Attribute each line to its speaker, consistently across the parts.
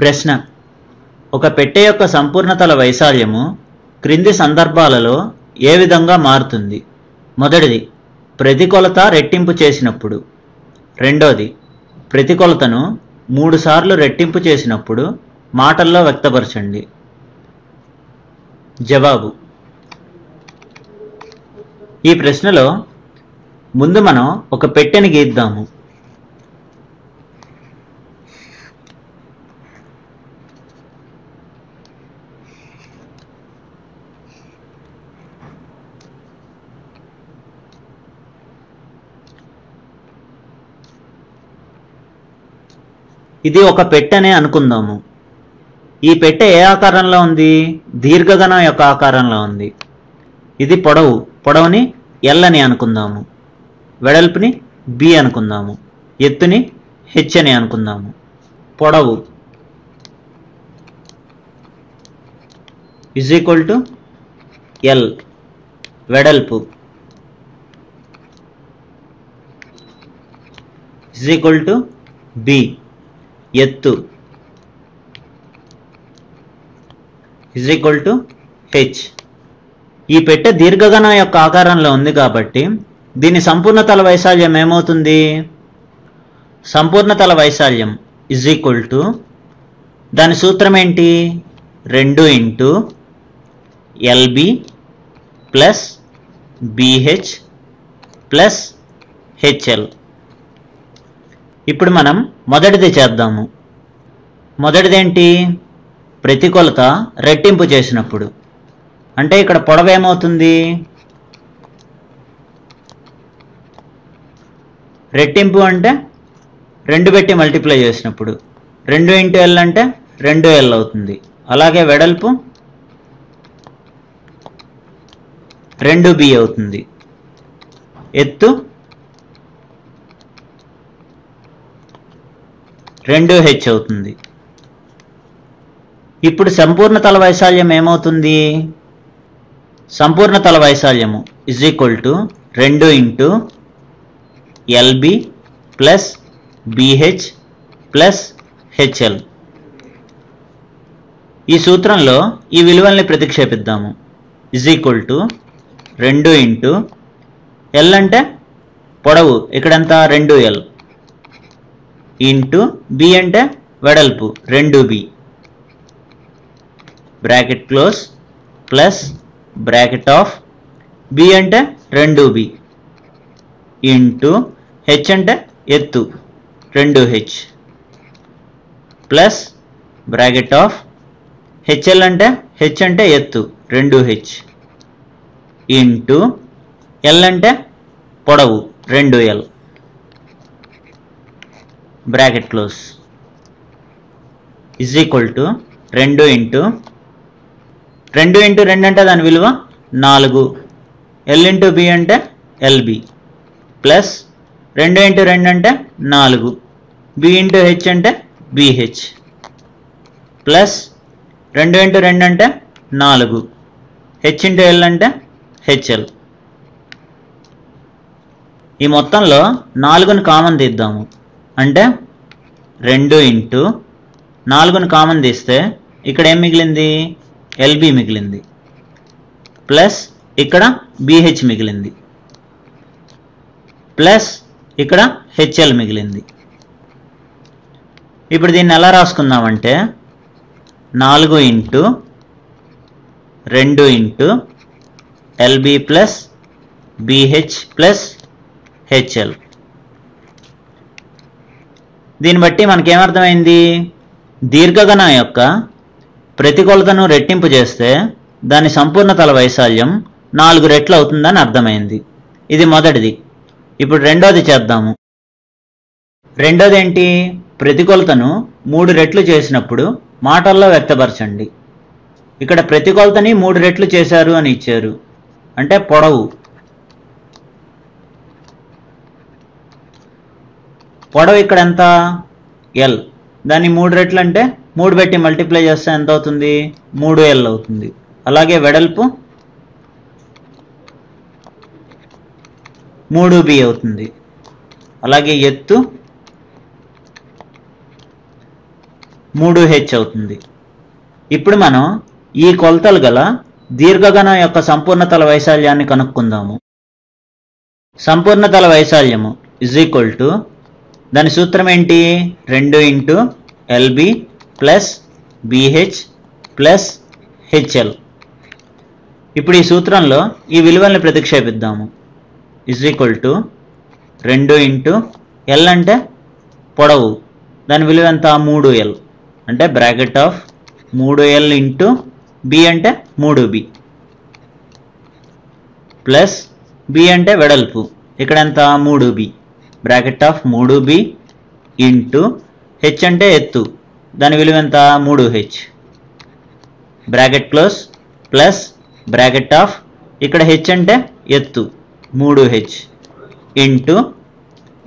Speaker 1: ప్రశ్న. ఒక పెట్టె యొక్క సంపూర్ణతల వైశాల్యము క్రింది సందర్భాలలో ఏ విధంగా మారుతుంది? మొదటిది ప్రతికొలత రెట్టింపు చేసినప్పుడు. రెండోది ప్రతికొలతను మూడుసార్లు రెట్టింపు చేసినప్పుడు మాటల్లో వ్యక్తపరచండి. జవాబు. ఈ ప్రశ్నలో ముందు మనం ఒక పెట్టెని గీద్దాము. ఇది ఒక పెట్టెనే అనుకుందాము. ఈ పెట్టె ఏ ఆకారంలో ఉంది? దీర్ఘగణం యొక్క ఆకారంలో ఉంది. ఇది పొడవు. పొడవుని ఎల్ అని అనుకుందాము. వెడల్పుని బి అనుకుందాము. ఎత్తుని హెచ్ అని అనుకుందాము. పొడవు. ఇజ్ ఈక్వల్ టు ఎల్ వెడల్పు. ఇజ్ ఈక్వల్ టు బి ఎత్తు. ఇజ్ ఈక్వల్ టు హెచ్ ఈ పెట్టె దీర్ఘగణం యొక్క ఆకారంలో ఉంది కాబట్టి దీని సంపూర్ణ తల వైశాల్యం ఏమవుతుంది? సంపూర్ణ తల వైశాల్యం ఇజ్ ఈక్వల్ టు దాని సూత్రం ఏంటి? రెండు into LB plus BH plus HL ఇప్పుడు మనం మొదటిది చేద్దాము. మొదటిదేంటి? ప్రతికూలత రెట్టింపు చేసినప్పుడు. అంటే ఇక్కడ పొడవ ఏమవుతుంది? రెట్టింపు అంటే రెండు పెట్టి మల్టిప్లై చేసినప్పుడు. రెండు ఇంటూ ఎల్ అంటే రెండు ఎల్ అవుతుంది. అలాగే వెడల్పు రెండు బి అవుతుంది. ఎత్తు రెండు హెచ్ అవుతుంది. ఇప్పుడు సంపూర్ణ తల వైశాల్యం ఏమవుతుంది? సంపూర్ణ తల వైశాల్యము ఇజ్ ఈక్వల్ టు రెండు into LB plus BH plus HL. ఈ సూత్రంలో ఈ విలువల్ని ప్రతిక్షేపిద్దాము. ఇజ్ ఈక్వల్ టు రెండు ఇంటూ ఎల్ అంటే పొడవు. ఇక్కడంతా రెండు ఎల్. ఇంటూ బి అంటే వెడల్పు రెండు B. Bracket close plus bracket of B అంటే రెండు బి. ఇంటూ హెచ్ అంటే ఎత్తు రెండు H. Plus bracket of HL అంటే హెచ్ అంటే ఎత్తు రెండు హెచ్. ఇంటూ ఎల్ అంటే పొడవు రెండు L. Bracket close. Is equal to రెండు ఇంటూ రెండు ఇంటూ రెండు అంటే దాని విలువ నాలుగు. ఎల్ ఇంటూ బి అంటే ఎల్బి ప్లస్ రెండు ఇంటూ రెండు అంటే నాలుగు. బి ఇంటూ హెచ్ అంటే బిహెచ్ ప్లస్ రెండు ఇంటూ రెండు అంటే నాలుగు. హెచ్ ఇంటూ ఎల్ అంటే హెచ్ఎల్ ఈ మొత్తంలో నాలుగుని కామన్ తీద్దాము. అంటే రెండు ఇంటూ నాలుగుని కామన్ తీస్తే ఇక్కడ ఏం మిగిలింది? ఎల్బి మిగిలింది. ప్లస్ ఇక్కడ బిహెచ్ మిగిలింది. ప్లస్ ఇక్కడ హెచ్ఎల్ మిగిలింది. ఇప్పుడు దీన్ని ఎలా రాసుకుందామంటే నాలుగు ఇంటూ రెండు into LB plus BH plus HL. దీన్ని బట్టి మనకేమర్థమైంది? దీర్ఘగణం యొక్క ప్రతికూలతను రెట్టింపు చేస్తే దాని సంపూర్ణ తల వైశాల్యం నాలుగు రెట్లు అవుతుందని అర్థమైంది. ఇది మొదటిది. ఇప్పుడు రెండోది చేద్దాము. రెండోది ఏంటి ప్రతికూలతను మూడు రెట్లు చేసినప్పుడు మాటల్లో వ్యక్తపరచండి. ఇక్కడ ప్రతికూలతని మూడు రెట్లు చేశారు అని ఇచ్చారు. అంటే పొడవు. పొడవు ఇక్కడ ఎంత? ఎల్ దాన్ని మూడు రెట్లు అంటే మూడు పెట్టి మల్టిప్లై చేస్తే ఎంత అవుతుంది? మూడు ఎల్ అవుతుంది. అలాగే వెడల్పు మూడు బి అవుతుంది. అలాగే ఎత్తు మూడు హెచ్ అవుతుంది. ఇప్పుడు మనం ఈ కొలతలు గల దీర్ఘగణం యొక్క సంపూర్ణతల వైశాల్యాన్ని కనుక్కుందాము. సంపూర్ణతల వైశాల్యము ఇజ్ ఈక్వల్ టు దాని సూత్రం ఏంటి? రెండు into LB plus BH plus HL. ఇప్పుడు ఈ సూత్రంలో ఈ విలువల్ని ప్రతిక్షేపిద్దాము. ఇజ్ ఈక్వల్ టు రెండు ఇంటూ ఎల్ అంటే పొడవు. దాని విలువ ఎంత? మూడు ఎల్. అంటే బ్రాకెట్ ఆఫ్ మూడు ఎల్ ఇంటూ బి అంటే మూడు బి. ప్లస్ బి అంటే వెడల్పు. ఇక్కడ ఎంత? మూడు బి. బ్రాకెట్ ఆఫ్ మూడు బి ఇంటూ హెచ్ అంటే ఎత్తు. దాని విలువ ఎంత? మూడు H. Bracket close plus bracket of ఇక్కడ హెచ్ అంటే ఎత్తు. మూడు హెచ్ ఇంటూ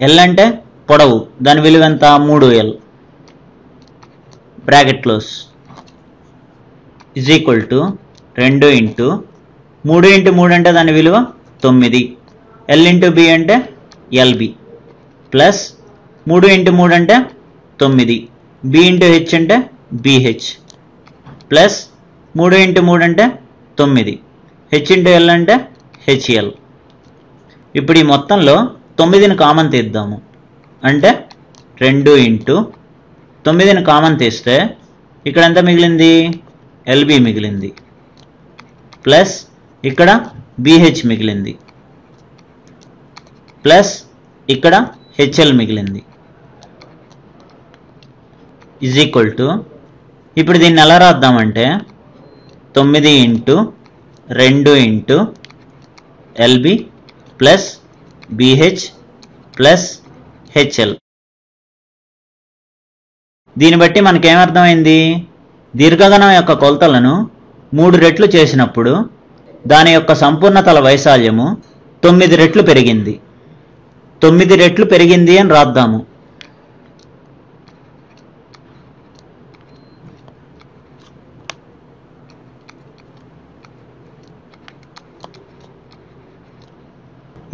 Speaker 1: ఎల్ అంటే పొడవు. దాని విలువ ఎంత? మూడు L. Bracket close is equal to రెండు ఇంటూ మూడు ఇంటూ మూడు అంటే దాని విలువ తొమ్మిది. ఎల్ ఇంటూ బి అంటే ఎల్బి ప్లస్ మూడు ఇంటూ మూడు అంటే తొమ్మిది. బి ఇంటూ హెచ్ అంటే బిహెచ్ ప్లస్ మూడు ఇంటూ మూడు అంటే తొమ్మిది. హెచ్ ఇంటూ ఎల్ అంటే హెచ్ఎల్ ఇప్పుడు ఈ మొత్తంలో తొమ్మిదిని కామన్ తీద్దాము. అంటే రెండు ఇంటూ తొమ్మిదిని కామన్ తీస్తే ఇక్కడ ఎంత మిగిలింది? ఎల్బి మిగిలింది. ప్లస్ ఇక్కడ బిహెచ్ మిగిలింది. ప్లస్ ఇక్కడ హెచ్ఎల్ మిగిలింది. ఈజ్ ఈక్వల్ టు ఇప్పుడు దీన్ని ఎలా రాద్దామంటే తొమ్మిది ఇంటూ రెండు into LB plus BH plus HL దీన్ని బట్టి మనకేమర్థమైంది దీర్ఘగణం యొక్క కొలతలను మూడు రెట్లు చేసినప్పుడు దాని యొక్క సంపూర్ణతల వైశాల్యము తొమ్మిది రెట్లు పెరిగింది. తొమ్మిది రెట్లు పెరిగింది అని రాద్దాము.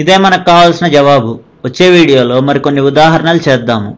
Speaker 1: ఇదే మనకు కావాల్సిన జవాబు. వచ్చే వీడియోలో మరికొన్ని ఉదాహరణలు చేద్దాము.